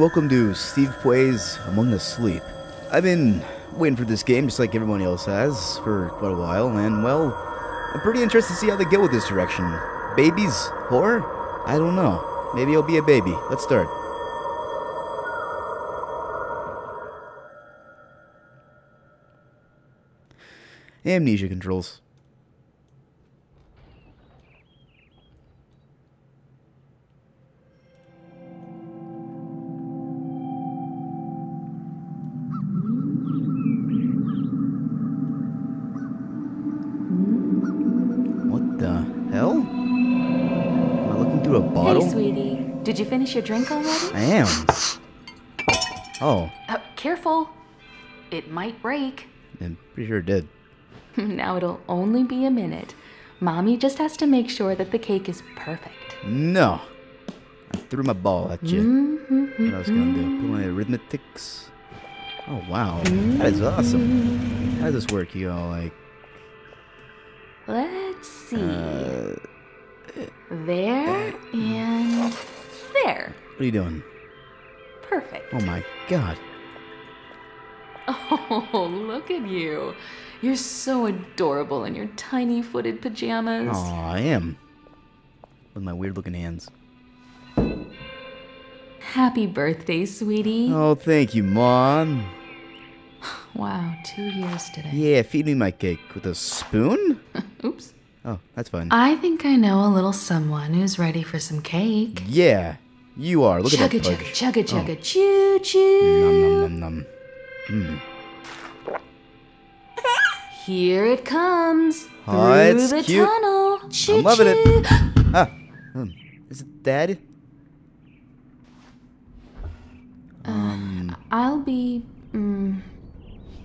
welcome to Steve Plays Among the Sleep. I've been waiting for this game just like everyone else has for quite a while, and well, I'm pretty interested to see how they go with this direction. Babies? Horror? I don't know. Maybe I'll be a baby. Let's start. Amnesia controls. I threw a bottle? Hey, sweetie. Did you finish your drink already? I am. Oh, Uh, careful. It might break. I'm pretty sure it did. now it'll only be a minute. Mommy just has to make sure that the cake is perfect. No. I threw my ball at you. What else going to do? Put my arithmetics. Oh, wow. That is awesome. How does this work? You all like. Let's see. Uh, there and there. what are you doing? Perfect. Oh my god. Oh, look at you. You're so adorable in your tiny footed pajamas. Oh, I am. With my weird looking hands. Happy birthday, sweetie. Oh, thank you, Mom. Wow, two years today. Yeah, feed me my cake with a spoon? Oops. Oh, that's fine. I think I know a little someone who's ready for some cake. Yeah, you are. Look at Chugga that chugga pudge. chugga chugga choo choo. Nom nom nom nom. Here it comes Oh, through it's the cute. tunnel. Choo I'm loving it. choo. Ah, hmm. is it Dad? Um, I'll be mm,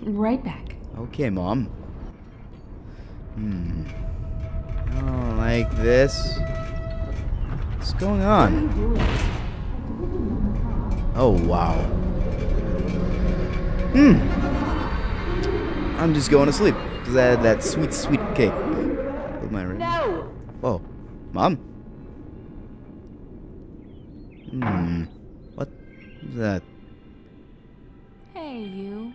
right back. okay, Mom. Hmm. Oh, like this. What's going on? Oh, wow. Hmm. I'm just going to sleep because I had that sweet, sweet cake. With my ring. No. Whoa. Mom? Hmm. What is that? Hey, you.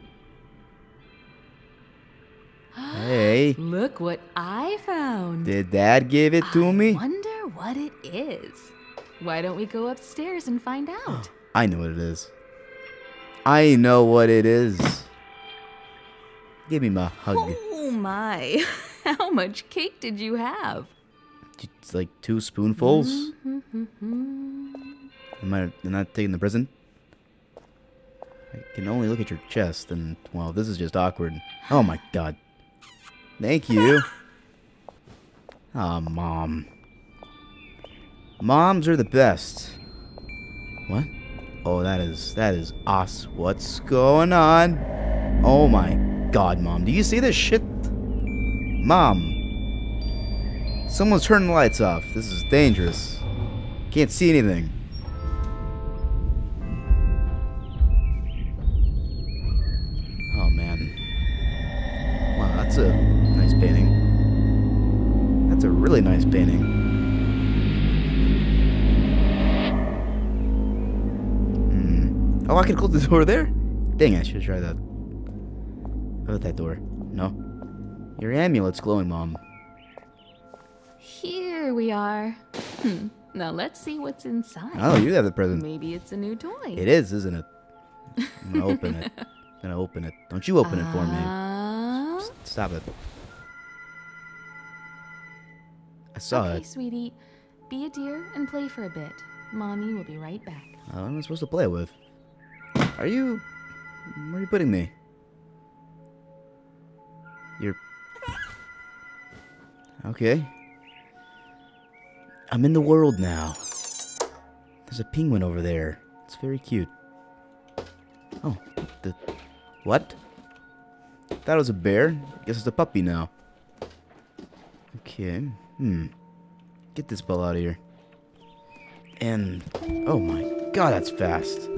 Hey. Look what I found. Did Dad give it to I me? wonder what it is. Why don't we go upstairs and find out? I know what it is. I know what it is. Give me my hug. oh my. How much cake did you have? It's like two spoonfuls. Mm-hmm. Am I not taking the prison? I can only look at your chest, and well, this is just awkward. Oh my god. Thank you. Ah, mom. Moms are the best. What? Oh, that is that is us. What's going on? Oh my god, mom. Do you see this shit? Mom. Someone's turning the lights off. This is dangerous. Can't see anything. Really nice painting. Hmm. Oh, I can close the door there? Dang, I should try that. How about that door? No. Your amulet's glowing, Mom. Here we are. Hmm. Now let's see what's inside. Oh, you have the present. Maybe it's a new toy. It is, isn't it? I'm gonna open it. I'm gonna open it. Don't you open it for me. Uh, Stop it. Saw okay, it. sweetie. Be a dear and play for a bit. Mommy will be right back. Uh, what am I supposed to play with? Are you... Where are you putting me? You're... Okay. I'm in the world now. There's a penguin over there. It's very cute. Oh, the... What? Thought it was a bear. Guess it's a puppy now. Okay. Hmm. Get this ball out of here. And oh my god, that's fast.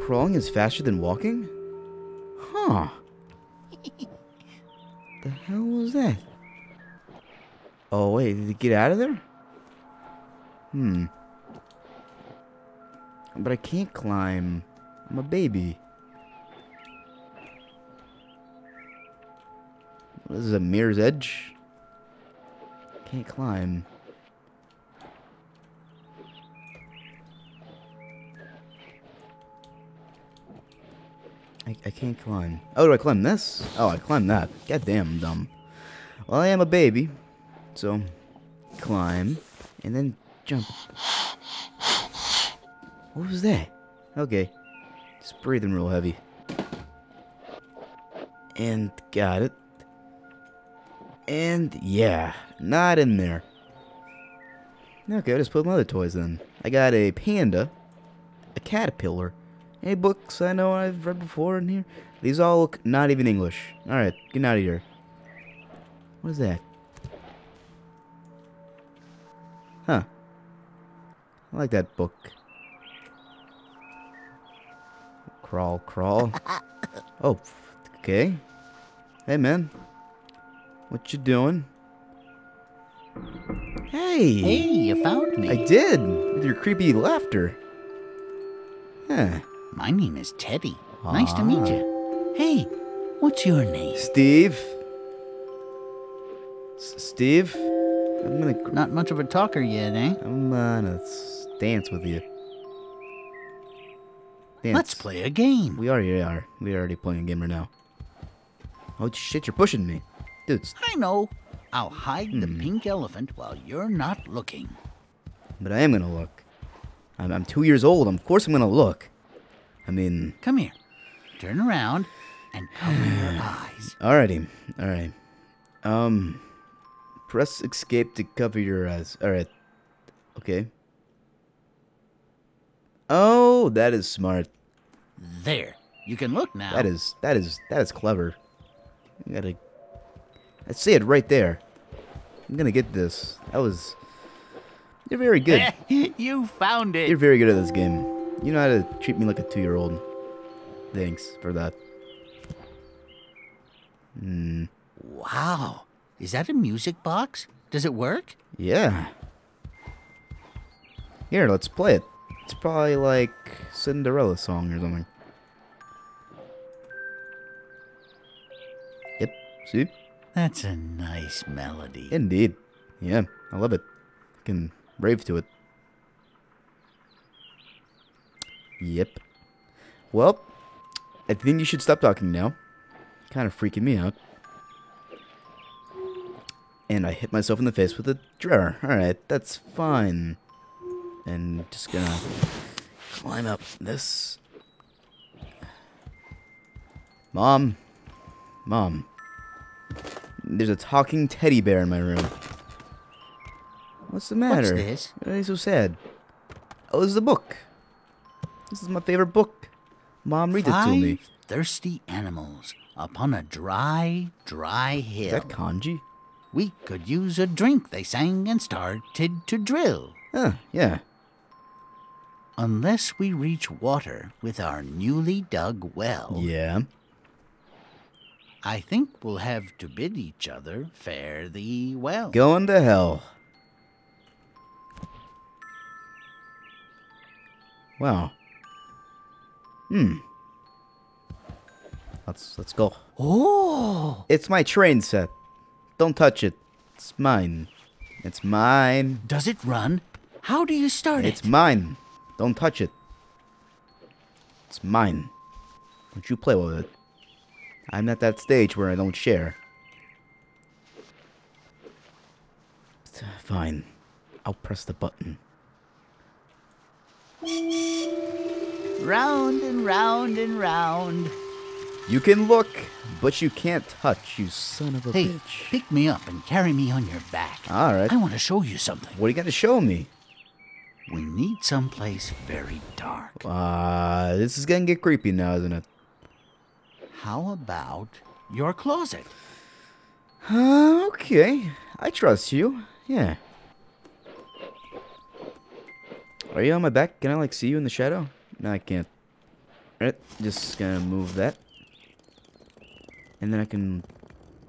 Crawling is faster than walking? Huh. the hell was that? Oh wait, did it get out of there? Hmm. But I can't climb. I'm a baby. What is this, a mirror's edge? Can't climb. I, I can't climb. Oh, do I climb this? Oh, I climb that. God damn, dumb. Well, I am a baby. So, climb. And then jump. What was that? Okay. Just breathing real heavy. And got it. And yeah, not in there. Okay, I'll just put my other toys in. I got a panda, a caterpillar, any books I know I've read before in here? These all look not even English. Alright, get out of here. What is that? Huh. I like that book. Crawl, crawl. Oh, okay. Hey, man. What you doing? Hey! Hey, you found me. I did! With your creepy laughter. Huh. My name is Teddy. Nice to meet you. Hey, what's your name? Steve? S Steve? I'm gonna... Not much of a talker yet, eh? I'm gonna dance with you. Dance. Let's play a game. We already are. We are already playing a game right now. Oh shit, you're pushing me. Dude, s- I know. I'll hide the Hmm. pink elephant while you're not looking. but I am gonna look. I'm, I'm two years old. Of course I'm gonna look. I mean, Come here. Turn around and cover your eyes. alrighty. Alright. Um, press escape to cover your eyes. Alright. Okay. Oh, that is smart. There. You can look now. That is that is that is clever. You gotta. I see it right there. I'm gonna get this. That was. You're very good. you found it. You're very good at this game. You know how to treat me like a two-year-old. Thanks for that. Hmm. Wow. Is that a music box? Does it work? Yeah. Here, let's play it. It's probably like Cinderella song or something. Yep. See? That's a nice melody. Indeed. Yeah, I love it. I can rave to it. Yep. Well, I think you should stop talking now. Kind of freaking me out. And I hit myself in the face with a drawer. Alright, that's fine. And just gonna climb up this. Mom. Mom. There's a talking teddy bear in my room. What's the matter? What's this? Why are you so sad? Oh, this is a book. This is my favorite book. Mom, read it to me. Five thirsty animals upon a dry, dry Is hill. that kanji? we could use a drink, they sang and started to drill. Huh, yeah. Unless we reach water with our newly dug well, Yeah. I think we'll have to bid each other fare thee well. Going to hell. Wow. Hmm. Let's let's go. Oh, It's my train set. Don't touch it. It's mine. It's mine. does it run? How do you start It's it? It's mine. Don't touch it. It's mine. Don't you play with it. I'm at that stage where I don't share. Fine. I'll press the button. round and round and round. You can look, but you can't touch, you son of a Hey, bitch. pick me up and carry me on your back. Alright. I want to show you something. What are you going to show me? We need someplace very dark. Uh, this is going to get creepy now, isn't it? How about your closet? Uh, okay. I trust you. Yeah. Are you on my back? Can I, like, see you in the shadow? No, I can't. Alright, just gonna move that. And then I can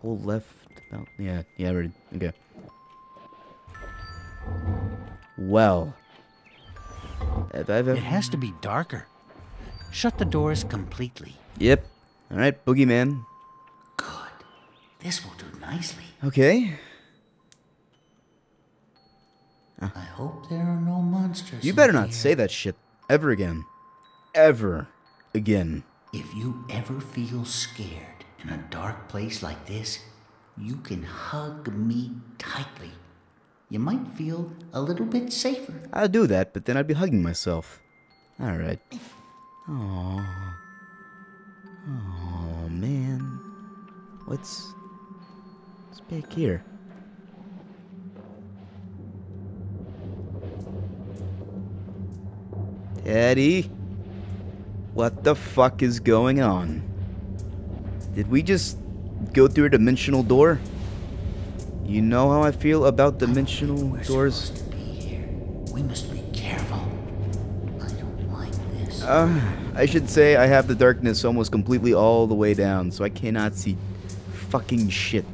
hold left. About, yeah, yeah, ready. Okay. Well. Have I ever- It has to be darker. Shut the doors completely. Yep. All right, boogeyman. Good. This will do nicely. Okay. I hope there are no monsters. You better not here. say that shit ever again. Ever again. If you ever feel scared in a dark place like this, you can hug me tightly. You might feel a little bit safer. I'll do that, but then I'd be hugging myself. All right. Oh. Oh man. What's what's back here? Daddy, what the fuck is going on? Did we just go through a dimensional door? You know how I feel about dimensional doors. supposed to be here. We must Uh, I should say I have the darkness almost completely all the way down, so I cannot see fucking shit.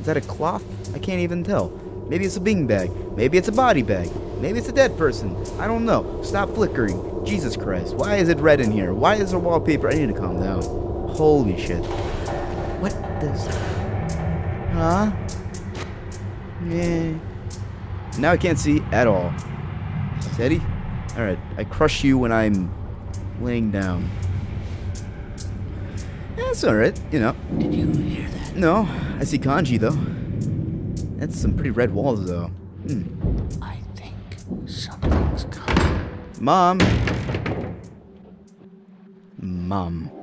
Is that a cloth? I can't even tell. Maybe it's a bing bag. Maybe it's a body bag. Maybe it's a dead person. I don't know. Stop flickering. Jesus Christ. Why is it red in here? Why is there wallpaper? I need to calm down. Holy shit. What does... Huh? Yeah. Now I can't see at all. Steady? Alright, I crush you when I'm laying down. That's alright, you know. Did you hear that? No, I see kanji though. That's some pretty red walls though. Hmm. I think something's coming. Mom! Mom.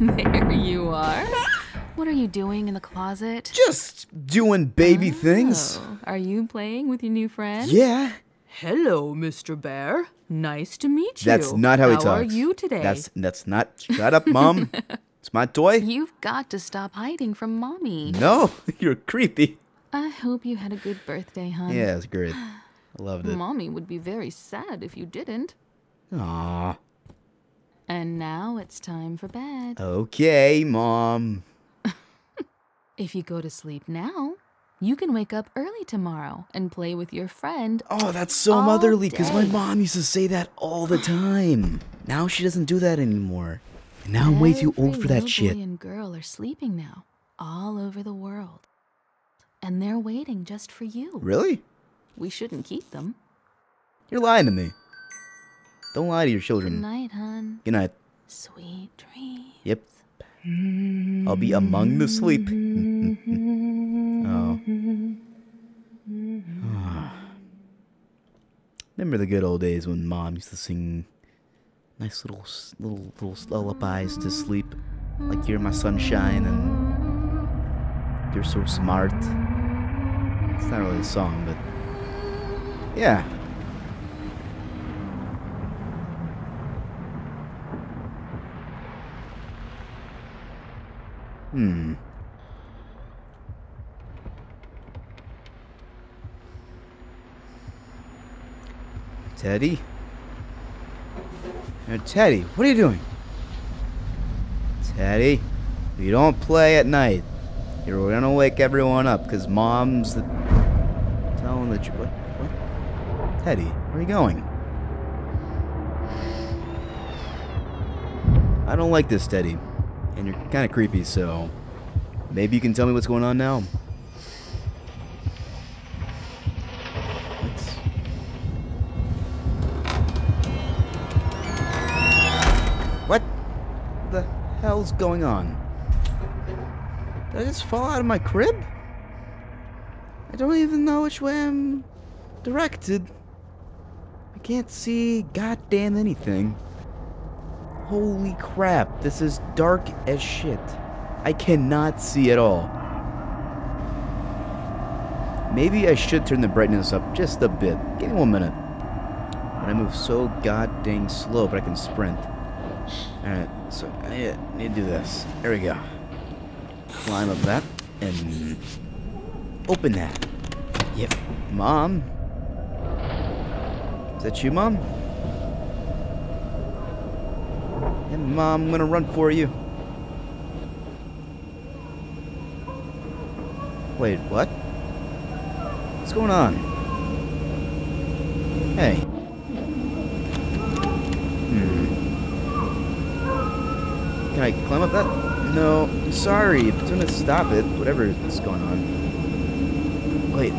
There you are. What are you doing in the closet? Just doing baby things. Oh, are you playing with your new friend? Yeah. Hello, Mr. Bear. Nice to meet you. That's not how he talks. How are you today? That's that's not. Shut up, mom. it's my toy. You've got to stop hiding from mommy. No, you're creepy. I hope you had a good birthday, hon. Yeah, it's great. I loved it. Mommy would be very sad if you didn't. Aw. And now it's time for bed. Okay, mom. If you go to sleep now, you can wake up early tomorrow and play with your friend. Oh, that's so motherly because my mom used to say that all the time. Now she doesn't do that anymore. And now I'm way too old for that shit. Boy and girl are sleeping now, all over the world. And they're waiting just for you. Really? We shouldn't keep them. You're lying to me. Don't lie to your children. Good night, hon. Good night. Sweet dreams. Yep. I'll be among the sleep. oh. Ah. Remember the good old days when mom used to sing nice little little little lullabies to sleep, like you're my sunshine and you're so smart. It's not really a song, but yeah. Hmm. Teddy? Now, Teddy, what are you doing? Teddy, you don't play at night. You're gonna wake everyone up because mom's the telling the. What? What? Teddy, where are you going? I don't like this, Teddy. And you're kind of creepy, so maybe you can tell me what's going on now. Hell's going on? Did I just fall out of my crib? I don't even know which way I'm directed. I can't see goddamn anything. Holy crap, this is dark as shit. I cannot see at all. Maybe I should turn the brightness up just a bit. Give me one minute. But I move so goddamn slow, but I can sprint. Alright, so I need, need to do this. There we go. Climb up that and open that. Yep. Mom? Is that you, Mom? Yeah, Mom, I'm gonna run for you. Wait, what? What's going on? Hey, Can I climb up that? No, I'm sorry. It's gonna stop it. Whatever is going on. Wait.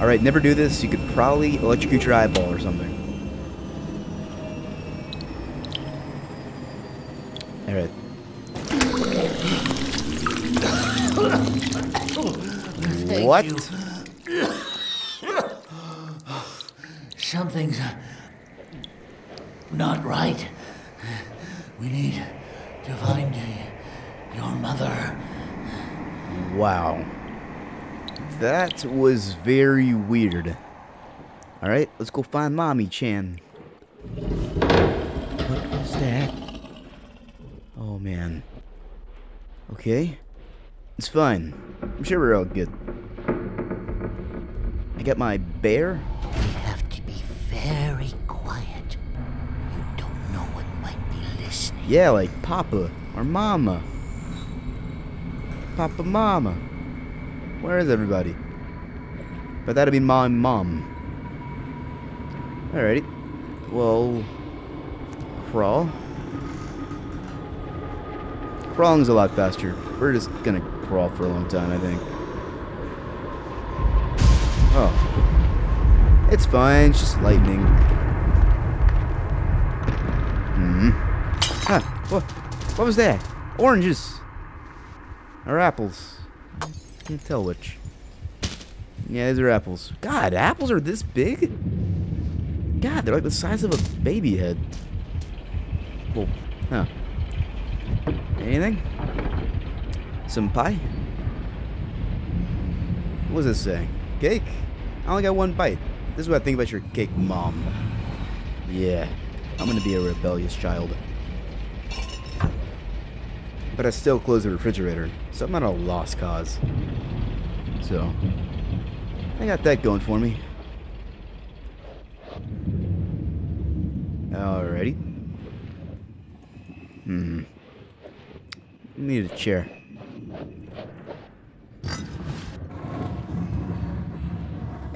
Alright, never do this. You could probably electrocute your eyeball or something. Alright. What? Something's not right. We need to find your mother. Wow. That was very weird. Alright, let's go find Mommy Chan. What was that? Oh man. Okay. It's fine. I'm sure we're all good. I got my bear. Yeah, like Papa or Mama. Papa Mama. Where is everybody? But that'd be my mom. Alrighty. Well, crawl. Crawling's a lot faster. We're just gonna crawl for a long time, I think. Oh. It's fine, it's just lightning. Hmm. Huh. What? What was that? Oranges. Or apples. I can't tell which. Yeah, these are apples. God, apples are this big? God, they're like the size of a baby head. Well, huh. Anything? Some pie? What does this say? Cake? I only got one bite. This is what I think about your cake, Mom. Yeah, I'm gonna be a rebellious child. But I still close the refrigerator, so I'm not a lost cause. So, I got that going for me. Alrighty. Hmm. Need a chair.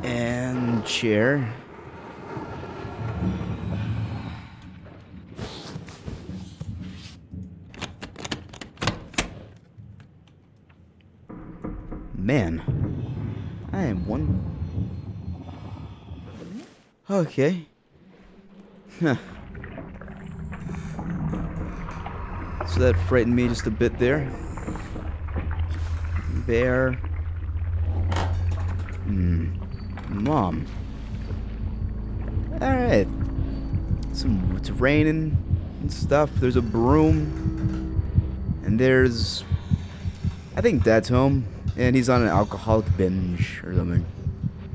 And chair. Man, I am one. Okay. So that frightened me just a bit there. Bear. Hmm. Mom. Alright. Some it's raining and stuff. There's a broom. And there's I think dad's home. And he's on an alcoholic binge or something.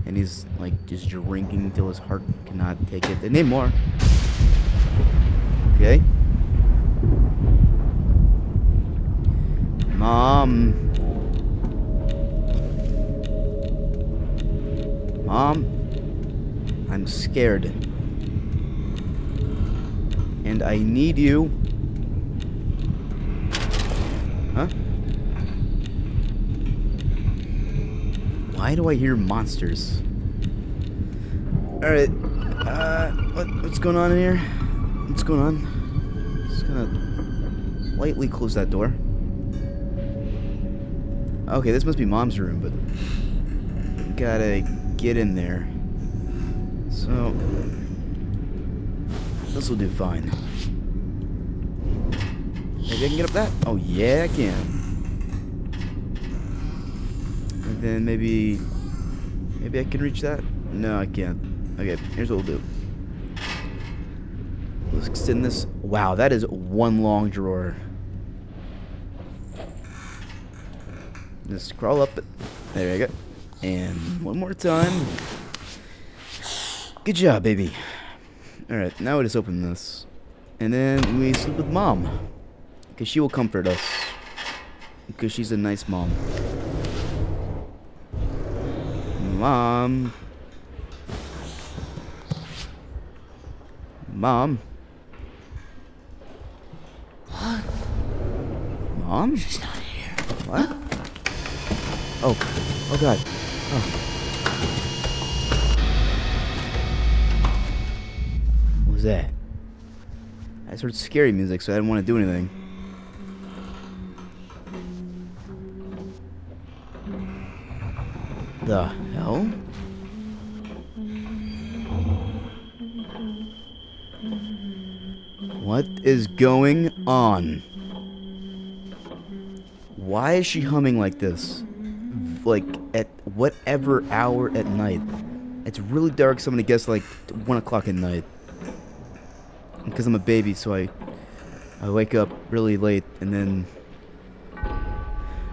And he's like just drinking until his heart cannot take it. And name more. Okay. Mom. Mom. I'm scared. And I need you. Huh? Why do I hear monsters? Alright. Uh, what, what's going on in here? What's going on? Just gonna lightly close that door. Okay, this must be mom's room, but gotta get in there. So this will do fine. Maybe I can get up that? Oh yeah, I can. And then maybe maybe I can reach that? No, I can't. Okay, here's what we'll do. Let's extend this. Wow, that is one long drawer. Just crawl up. There you go. And one more time. Good job, baby. Alright, now we just open this. And then we sleep with mom. Because she will comfort us. Because she's a nice mom. Mom. Mom. What? Mom? She's not here. What? Oh. Oh, God. Oh. What was that? I just heard scary music, so I didn't want to do anything. The... What is going on? Why is she humming like this? Like at whatever hour at night. It's really dark, so I'm gonna guess like 1 o'clock at night. Because I'm a baby, so I I wake up really late and then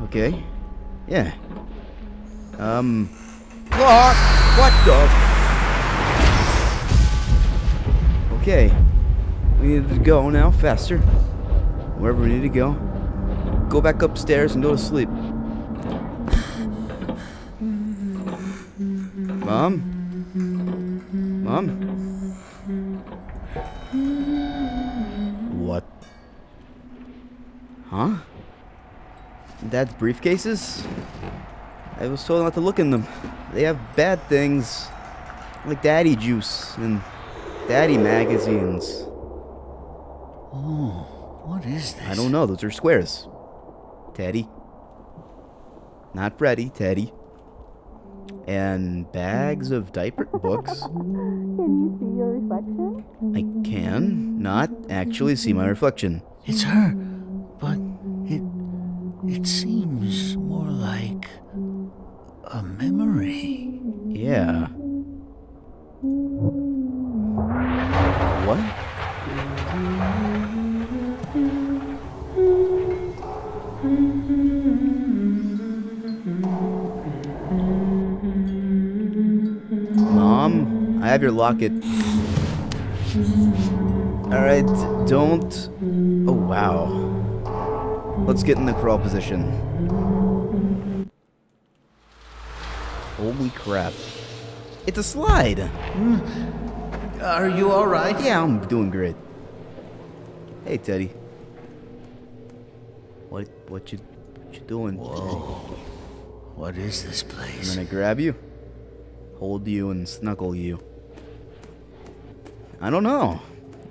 Okay. Yeah. Um What? What the Okay. We need to go now faster. Wherever we need to go. Go back upstairs and go to sleep. Mom? Mom? What? Huh? Dad's briefcases? I was told not to look in them. They have bad things. Like daddy juice and daddy magazines. Oh, what is this? I don't know. Those are squares. Teddy. Not Freddy, Teddy. And bags of diaper books. Can you see your reflection? I can not actually see my reflection. It's her, but it it seems more like a memory. Yeah. What? Mom, I have your locket. Alright, don't. Oh, wow. Let's get in the crawl position. Holy crap. It's a slide! Are you all right? Yeah, I'm doing great. Hey, Teddy. What what you what you doing? Whoa. What is this place? I'm gonna grab you, hold you, and snuggle you. I don't know.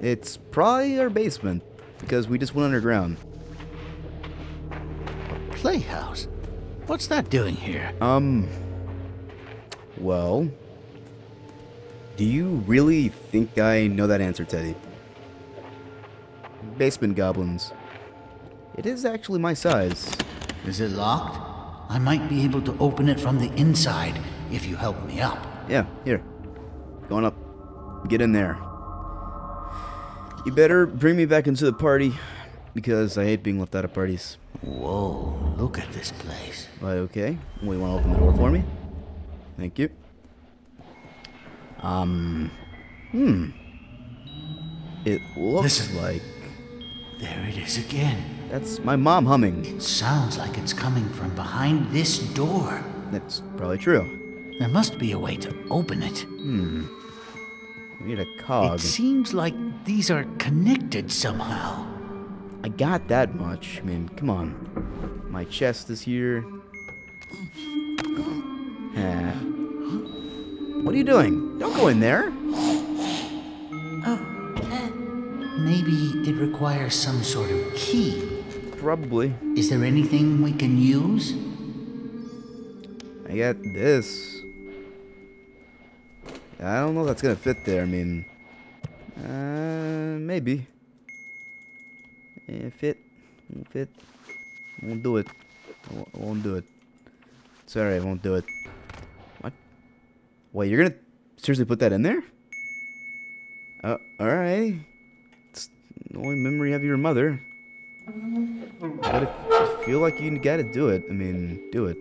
It's probably our basement because we just went underground. A Playhouse. What's that doing here? Um. Well. Do you really think I know that answer, Teddy? Basement goblins. It is actually my size. Is it locked? I might be able to open it from the inside if you help me up. Yeah, here. Going up. Get in there. You better bring me back into the party because I hate being left out of parties. Whoa, look at this place. Right, okay. Well, you want to open the door for me? Thank you. Um. Hmm. It looks Listen. like There it is again. that's my mom humming. It sounds like it's coming from behind this door. That's probably true. There must be a way to open it. Hmm. We need a cog. It seems like these are connected somehow. I got that much. I mean, come on. My chest is here. What are you doing? Don't go in there. Oh, Maybe it requires some sort of key. Probably. Is there anything we can use? I got this. I don't know if that's gonna fit there. I mean, uh, maybe. Yeah, fit. Won't fit. Won't do it. I won't do it. Sorry, I won't do it. Wait, you're gonna seriously put that in there? Uh, alright. It's the only memory of your mother. But if you feel like you gotta do it, I mean, do it.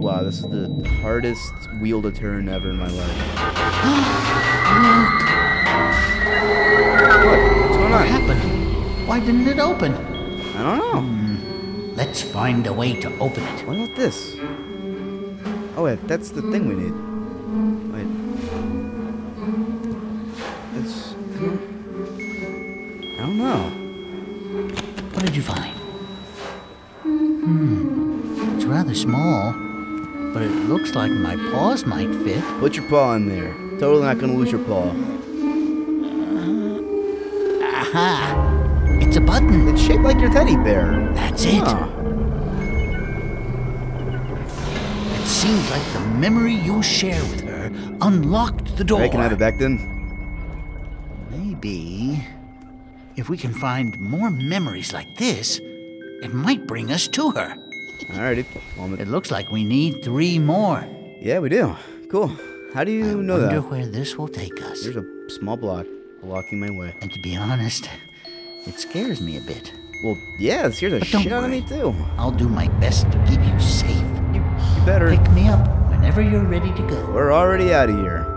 Wow, this is the hardest wheel to turn ever in my life. What? What's going on? What happened? Why didn't it open? I don't know. Let's find a way to open it. What about this? Oh wait, that's the thing we need. Wait. It's. I don't know. What did you find? Hmm. It's rather small, but it looks like my paws might fit. Put your paw in there. Totally not gonna lose your paw. Aha! It's a button. It's shaped like your teddy bear. That's it. It seems like the memory you share with her unlocked the door. I can have it back then. Maybe if we can find more memories like this, it might bring us to her. Alrighty. It looks like we need three more. yeah, we do. Cool. How do you know that? Wonder where this will take us. There's a small block blocking my way. And to be honest, it scares me a bit. Well, yeah, it scares the shit out of me too. I'll do my best to keep you safe. You, you better. Pick me up whenever you're ready to go. We're already out of here.